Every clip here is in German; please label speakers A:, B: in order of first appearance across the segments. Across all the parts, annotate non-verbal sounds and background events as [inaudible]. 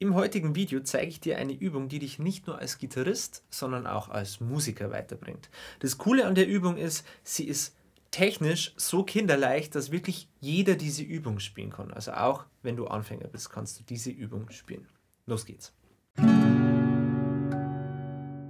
A: Im heutigen Video zeige ich dir eine Übung, die dich nicht nur als Gitarrist, sondern auch als Musiker weiterbringt. Das Coole an der Übung ist, sie ist technisch so kinderleicht, dass wirklich jeder diese Übung spielen kann. Also auch wenn du Anfänger bist, kannst du diese Übung spielen. Los geht's.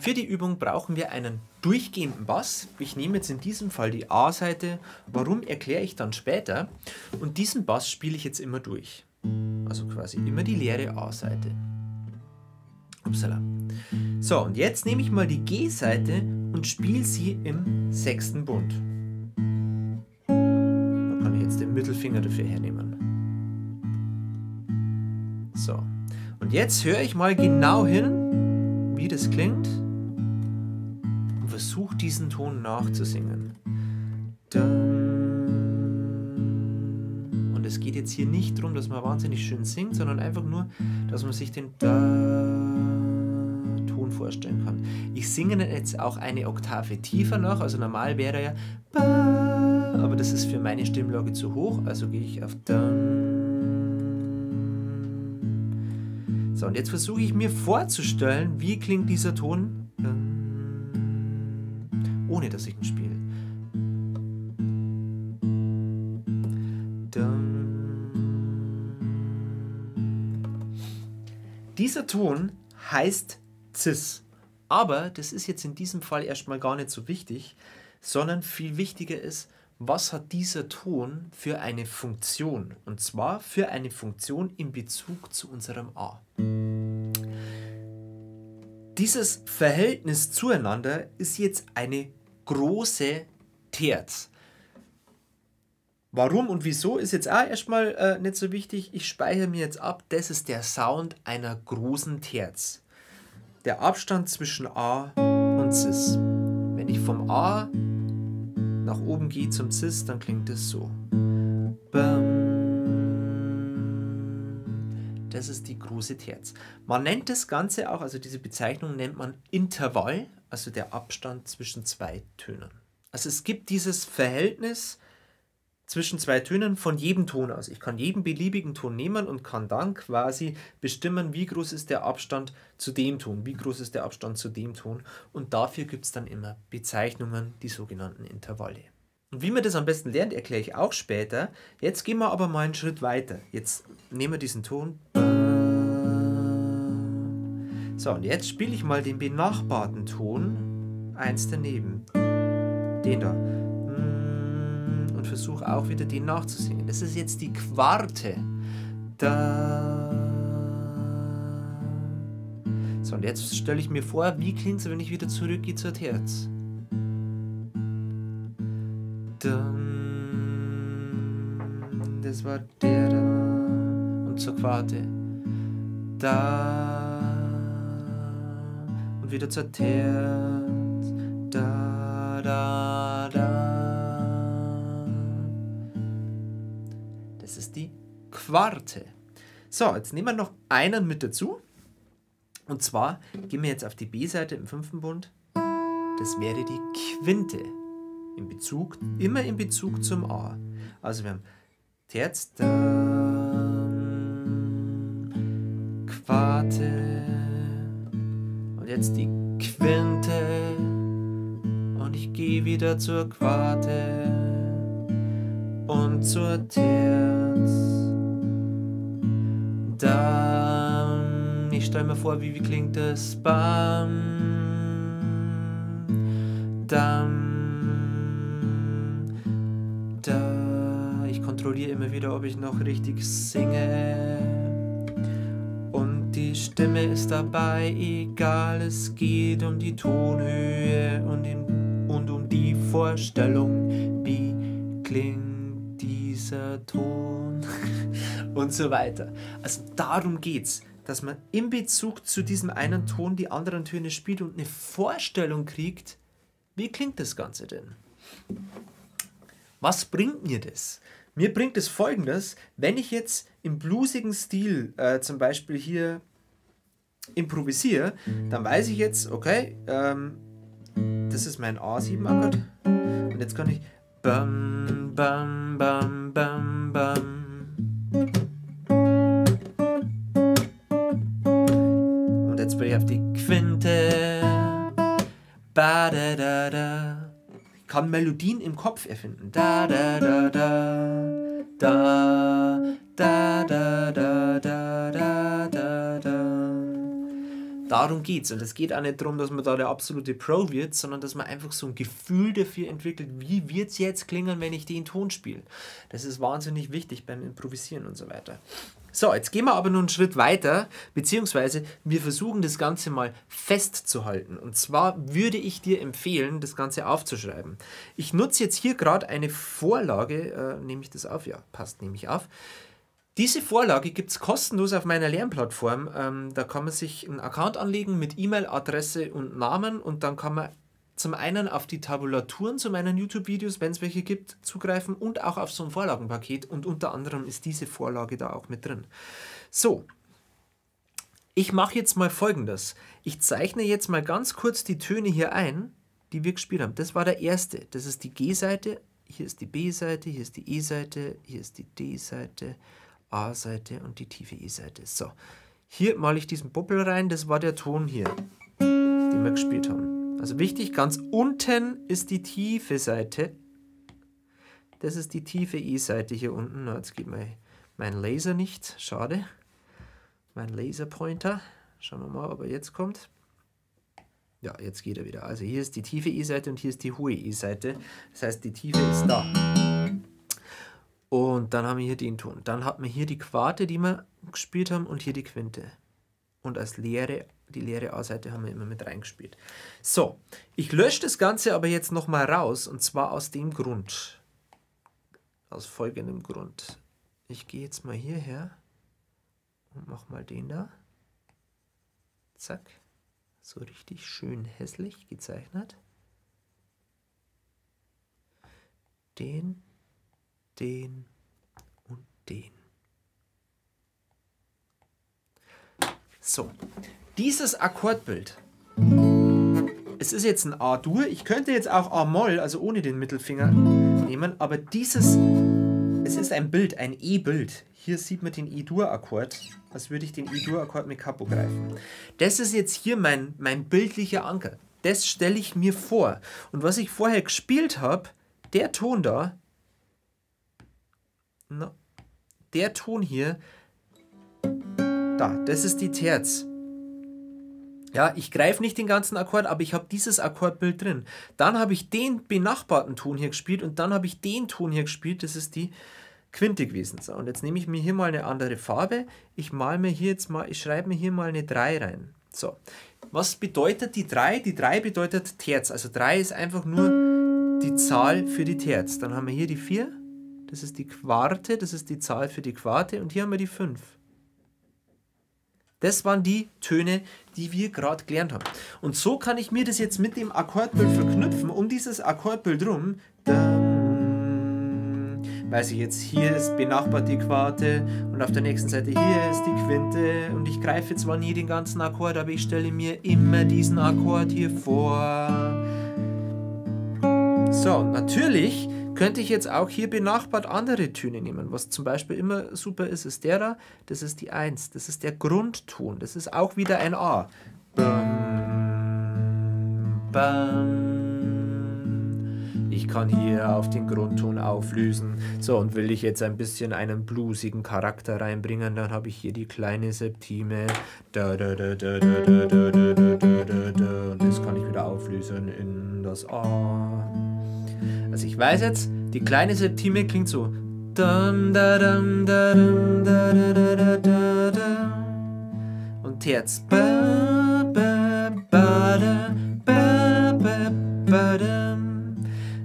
A: Für die Übung brauchen wir einen durchgehenden Bass. Ich nehme jetzt in diesem Fall die A-Seite. Warum erkläre ich dann später. Und diesen Bass spiele ich jetzt immer durch. Also quasi immer die leere A-Seite. Upsala. So, und jetzt nehme ich mal die G-Seite und spiele sie im sechsten Bund. Da kann ich jetzt den Mittelfinger dafür hernehmen. So, und jetzt höre ich mal genau hin, wie das klingt und versuche diesen Ton nachzusingen. Dun geht jetzt hier nicht darum, dass man wahnsinnig schön singt, sondern einfach nur, dass man sich den Da-Ton vorstellen kann. Ich singe jetzt auch eine Oktave tiefer noch, also normal wäre ja Ba, aber das ist für meine Stimmlage zu hoch, also gehe ich auf Da. So, und jetzt versuche ich mir vorzustellen, wie klingt dieser Ton, ohne dass ich ihn spiele. Dieser Ton heißt Cis. Aber das ist jetzt in diesem Fall erstmal gar nicht so wichtig, sondern viel wichtiger ist, was hat dieser Ton für eine Funktion? Und zwar für eine Funktion in Bezug zu unserem A. Dieses Verhältnis zueinander ist jetzt eine große Terz. Warum und wieso ist jetzt auch erstmal äh, nicht so wichtig. Ich speichere mir jetzt ab, das ist der Sound einer großen Terz. Der Abstand zwischen A und Cis. Wenn ich vom A nach oben gehe zum Cis, dann klingt es so. Das ist die große Terz. Man nennt das Ganze auch, also diese Bezeichnung nennt man Intervall, also der Abstand zwischen zwei Tönen. Also es gibt dieses Verhältnis zwischen zwei Tönen von jedem Ton aus. Ich kann jeden beliebigen Ton nehmen und kann dann quasi bestimmen, wie groß ist der Abstand zu dem Ton, wie groß ist der Abstand zu dem Ton. Und dafür gibt es dann immer Bezeichnungen, die sogenannten Intervalle. Und wie man das am besten lernt, erkläre ich auch später. Jetzt gehen wir aber mal einen Schritt weiter. Jetzt nehmen wir diesen Ton. So, und jetzt spiele ich mal den benachbarten Ton eins daneben. Den da versuche auch wieder den nachzusingen. Das ist jetzt die Quarte. Da. So, und jetzt stelle ich mir vor, wie klingt es, wenn ich wieder zurückgehe zur Terz. Das war der da. Und zur Quarte. Da. Und wieder zur Terz. Da, da. Quarte. So, jetzt nehmen wir noch einen mit dazu. Und zwar gehen wir jetzt auf die B-Seite im fünften Bund. Das wäre die Quinte. In Bezug, immer in Bezug zum A. Also wir haben Terz, dann Quarte und jetzt die Quinte und ich gehe wieder zur Quarte und zur Terz. Dann, ich stell mir vor, wie, wie klingt das? Bam, dam, da. Ich kontrolliere immer wieder, ob ich noch richtig singe. Und die Stimme ist dabei, egal, es geht um die Tonhöhe und, in, und um die Vorstellung, wie klingt dieser Ton [laughs] und so weiter. Also darum geht's, dass man in Bezug zu diesem einen Ton die anderen Töne spielt und eine Vorstellung kriegt, wie klingt das Ganze denn? Was bringt mir das? Mir bringt es folgendes, wenn ich jetzt im bluesigen Stil äh, zum Beispiel hier improvisiere, dann weiß ich jetzt, okay, ähm, das ist mein A7-Akkord und jetzt kann ich bam, bam, bam, bam, bam. Auf die Quinte. Ba da da da. Ich kann Melodien im Kopf erfinden. Da da da da. Da da da da da da da da. Darum geht's. Und es geht auch nicht darum, dass man da der absolute Pro wird, sondern dass man einfach so ein Gefühl dafür entwickelt, wie wird es jetzt klingen, wenn ich den Ton spiele. Das ist wahnsinnig wichtig beim Improvisieren und so weiter. So, jetzt gehen wir aber noch einen Schritt weiter, beziehungsweise wir versuchen das Ganze mal festzuhalten. Und zwar würde ich dir empfehlen, das Ganze aufzuschreiben. Ich nutze jetzt hier gerade eine Vorlage, äh, nehme ich das auf? Ja, passt, nehme ich auf. Diese Vorlage gibt es kostenlos auf meiner Lernplattform. Ähm, da kann man sich einen Account anlegen mit E-Mail-Adresse und Namen und dann kann man zum einen auf die Tabulaturen zu meinen YouTube-Videos, wenn es welche gibt, zugreifen und auch auf so ein Vorlagenpaket und unter anderem ist diese Vorlage da auch mit drin. So, ich mache jetzt mal folgendes. Ich zeichne jetzt mal ganz kurz die Töne hier ein, die wir gespielt haben. Das war der erste. Das ist die G-Seite, hier ist die B-Seite, hier ist die E-Seite, hier ist die D-Seite, A-Seite und die tiefe E-Seite. So, hier male ich diesen Bubbel rein, das war der Ton hier, den wir gespielt haben. Also wichtig, ganz unten ist die tiefe Seite. Das ist die tiefe E-Seite hier unten. Na, jetzt geht mein, mein Laser nicht. Schade. Mein Laserpointer. Schauen wir mal, ob er jetzt kommt. Ja, jetzt geht er wieder. Also hier ist die tiefe E-Seite und hier ist die hohe E-Seite. Das heißt, die tiefe ist da. Und dann haben wir hier den Ton. Dann hat man hier die Quarte, die wir gespielt haben, und hier die Quinte. Und als leere die leere A-Seite haben wir immer mit reingespielt. So, ich lösche das Ganze aber jetzt nochmal raus und zwar aus dem Grund. Aus folgendem Grund. Ich gehe jetzt mal hierher und mache mal den da. Zack. So richtig schön hässlich gezeichnet. Den, den und den. So, dieses Akkordbild, es ist jetzt ein A-Dur, ich könnte jetzt auch A-Moll, also ohne den Mittelfinger nehmen, aber dieses, es ist ein Bild, ein E-Bild. Hier sieht man den E-Dur-Akkord, als würde ich den E-Dur-Akkord mit Capo greifen. Das ist jetzt hier mein, mein bildlicher Anker. Das stelle ich mir vor. Und was ich vorher gespielt habe, der Ton da, no, der Ton hier, da, das ist die Terz. Ja, ich greife nicht den ganzen Akkord, aber ich habe dieses Akkordbild drin. Dann habe ich den benachbarten Ton hier gespielt und dann habe ich den Ton hier gespielt. Das ist die Quinte gewesen. So, und jetzt nehme ich mir hier mal eine andere Farbe. Ich male mir hier jetzt mal, ich schreibe mir hier mal eine 3 rein. So, was bedeutet die 3? Die 3 bedeutet Terz. Also 3 ist einfach nur die Zahl für die Terz. Dann haben wir hier die 4. Das ist die Quarte, das ist die Zahl für die Quarte. Und hier haben wir die 5. Das waren die Töne, die wir gerade gelernt haben. Und so kann ich mir das jetzt mit dem Akkordbild verknüpfen, um dieses Akkordbild rum. Weiß ich jetzt, hier ist benachbart die Quarte und auf der nächsten Seite hier ist die Quinte und ich greife zwar nie den ganzen Akkord, aber ich stelle mir immer diesen Akkord hier vor. So, natürlich könnte ich jetzt auch hier benachbart andere Töne nehmen. Was zum Beispiel immer super ist, ist der da. Das ist die 1. Das ist der Grundton. Das ist auch wieder ein A. Ich kann hier auf den Grundton auflösen. So, und will ich jetzt ein bisschen einen bluesigen Charakter reinbringen, dann habe ich hier die kleine Septime. Und das kann ich wieder auflösen in das A. Also ich weiß jetzt, die kleine Septime klingt so. Und Terz.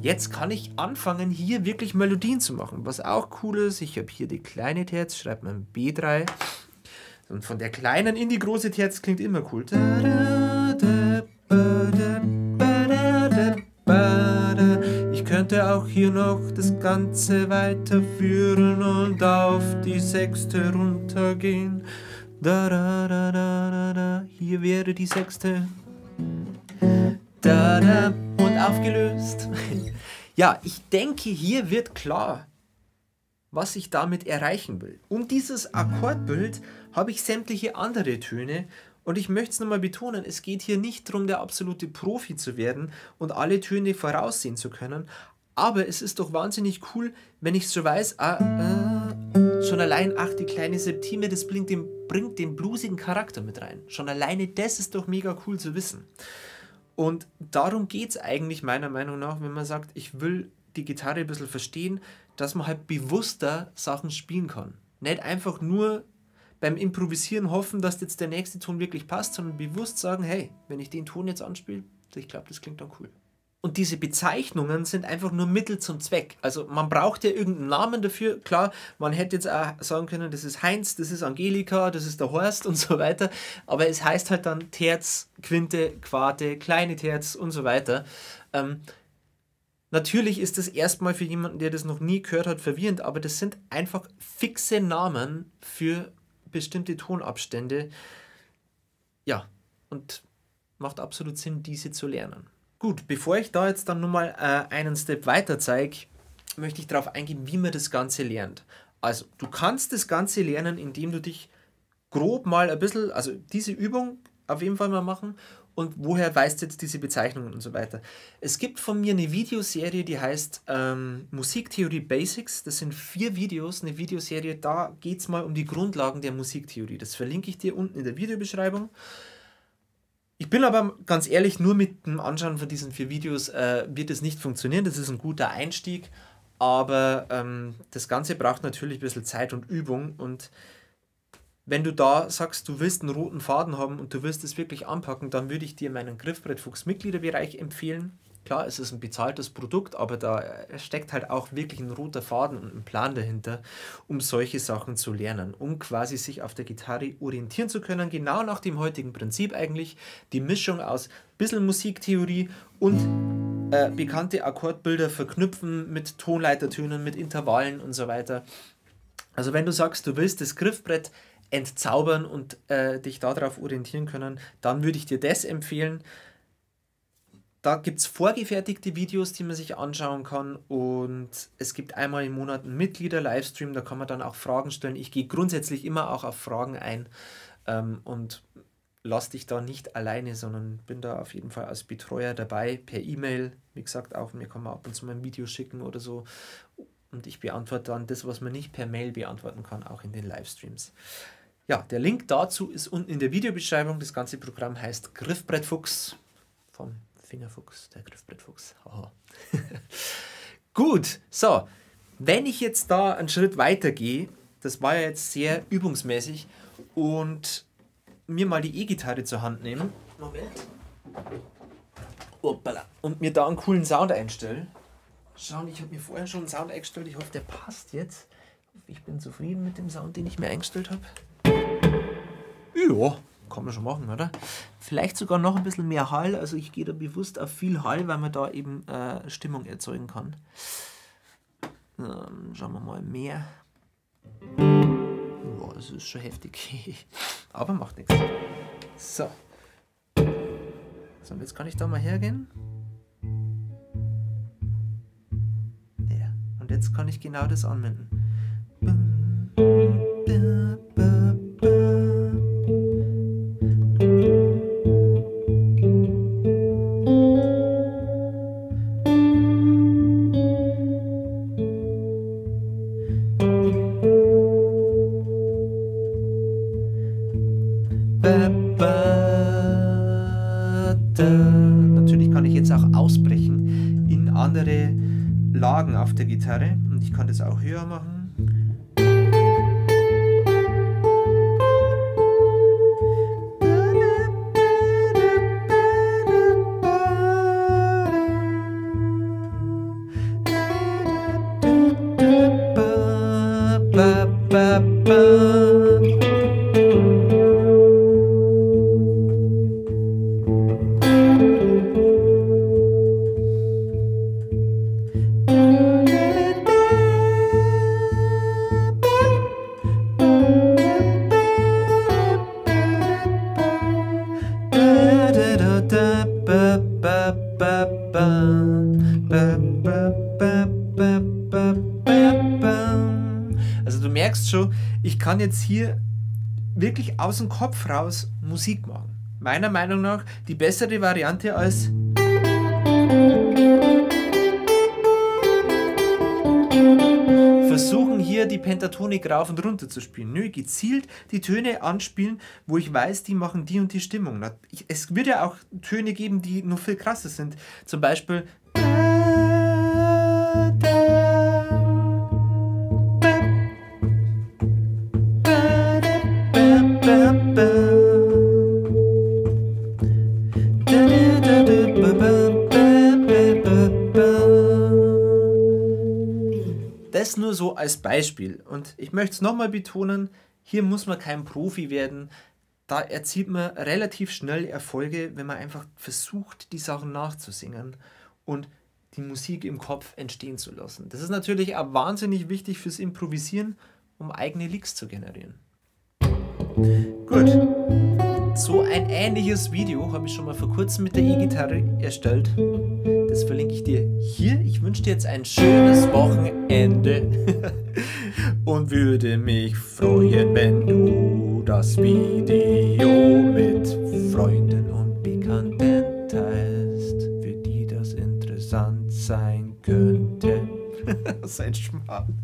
A: Jetzt kann ich anfangen, hier wirklich Melodien zu machen. Was auch cool ist, ich habe hier die kleine Terz, schreibt man B3. Und von der kleinen in die große Terz klingt immer cool. Ich könnte auch hier noch das Ganze weiterführen und auf die sechste runtergehen. Da, da, da, da, da, da. Hier wäre die sechste. Da, da. Und aufgelöst. [laughs] ja, ich denke, hier wird klar, was ich damit erreichen will. Um dieses Akkordbild habe ich sämtliche andere Töne und ich möchte es nochmal betonen, es geht hier nicht darum, der absolute Profi zu werden und alle Töne voraussehen zu können, aber es ist doch wahnsinnig cool, wenn ich so weiß, ah, äh, schon allein, ach, die kleine Septime, das bringt den, bringt den bluesigen Charakter mit rein. Schon alleine das ist doch mega cool zu wissen. Und darum geht es eigentlich meiner Meinung nach, wenn man sagt, ich will die Gitarre ein bisschen verstehen, dass man halt bewusster Sachen spielen kann. Nicht einfach nur beim Improvisieren hoffen, dass jetzt der nächste Ton wirklich passt, sondern bewusst sagen, hey, wenn ich den Ton jetzt anspiele, ich glaube, das klingt dann cool. Und diese Bezeichnungen sind einfach nur Mittel zum Zweck. Also man braucht ja irgendeinen Namen dafür. Klar, man hätte jetzt auch sagen können, das ist Heinz, das ist Angelika, das ist der Horst und so weiter. Aber es heißt halt dann Terz, Quinte, Quarte, kleine Terz und so weiter. Ähm, natürlich ist das erstmal für jemanden, der das noch nie gehört hat, verwirrend, aber das sind einfach fixe Namen für bestimmte Tonabstände. Ja, und macht absolut Sinn, diese zu lernen. Gut, bevor ich da jetzt dann nochmal äh, einen Step weiter zeige, möchte ich darauf eingehen, wie man das Ganze lernt. Also, du kannst das Ganze lernen, indem du dich grob mal ein bisschen, also diese Übung auf jeden Fall mal machen und woher weißt du jetzt diese Bezeichnungen und so weiter. Es gibt von mir eine Videoserie, die heißt ähm, Musiktheorie Basics. Das sind vier Videos, eine Videoserie, da geht es mal um die Grundlagen der Musiktheorie. Das verlinke ich dir unten in der Videobeschreibung. Ich bin aber ganz ehrlich, nur mit dem Anschauen von diesen vier Videos äh, wird es nicht funktionieren. Das ist ein guter Einstieg, aber ähm, das Ganze braucht natürlich ein bisschen Zeit und Übung. Und wenn du da sagst, du willst einen roten Faden haben und du willst es wirklich anpacken, dann würde ich dir meinen Griffbrettfuchs Mitgliederbereich empfehlen. Klar, es ist ein bezahltes Produkt, aber da steckt halt auch wirklich ein roter Faden und ein Plan dahinter, um solche Sachen zu lernen, um quasi sich auf der Gitarre orientieren zu können, genau nach dem heutigen Prinzip eigentlich, die Mischung aus bisschen Musiktheorie und äh, bekannte Akkordbilder verknüpfen mit Tonleitertönen, mit Intervallen und so weiter. Also wenn du sagst, du willst das Griffbrett entzaubern und äh, dich darauf orientieren können, dann würde ich dir das empfehlen. Da gibt es vorgefertigte Videos, die man sich anschauen kann und es gibt einmal im Monat einen Mitglieder-Livestream, da kann man dann auch Fragen stellen. Ich gehe grundsätzlich immer auch auf Fragen ein ähm, und lass dich da nicht alleine, sondern bin da auf jeden Fall als Betreuer dabei, per E-Mail. Wie gesagt, auch mir kann man ab und zu mal ein Video schicken oder so. Und ich beantworte dann das, was man nicht per Mail beantworten kann, auch in den Livestreams. Ja, der Link dazu ist unten in der Videobeschreibung. Das ganze Programm heißt Griffbrettfuchs Fingerfuchs, der Griffbrettfuchs. [laughs] Gut, so. Wenn ich jetzt da einen Schritt weiter gehe, das war ja jetzt sehr übungsmäßig, und mir mal die E-Gitarre zur Hand nehmen. Moment. Hoppala. Und mir da einen coolen Sound einstellen. Schauen, ich habe mir vorher schon einen Sound eingestellt. Ich hoffe, der passt jetzt. Ich bin zufrieden mit dem Sound, den ich mir eingestellt habe. Ja, kann man schon machen, oder? Vielleicht sogar noch ein bisschen mehr Hall. Also ich gehe da bewusst auf viel Hall, weil man da eben äh, Stimmung erzeugen kann. Ähm, schauen wir mal mehr. Boah, das ist schon heftig. [laughs] Aber macht nichts. So. So, jetzt kann ich da mal hergehen. Ja, und jetzt kann ich genau das anwenden. Natürlich kann jetzt hier wirklich aus dem Kopf raus Musik machen. Meiner Meinung nach die bessere Variante als versuchen hier die Pentatonik rauf und runter zu spielen. Nö, gezielt die Töne anspielen, wo ich weiß, die machen die und die Stimmung. Es wird ja auch Töne geben, die noch viel krasser sind. Zum Beispiel als Beispiel. Und ich möchte es nochmal betonen, hier muss man kein Profi werden. Da erzielt man relativ schnell Erfolge, wenn man einfach versucht, die Sachen nachzusingen und die Musik im Kopf entstehen zu lassen. Das ist natürlich auch wahnsinnig wichtig fürs Improvisieren, um eigene Licks zu generieren. Gut. So ein ähnliches Video habe ich schon mal vor kurzem mit der E-Gitarre erstellt. Das verlinke ich dir hier. Ich wünsche dir jetzt ein schönes Wochenende [laughs] und würde mich freuen, wenn du das Video mit Freunden und Bekannten teilst, für die das interessant sein könnte. [laughs] das ist ein Schmarrn.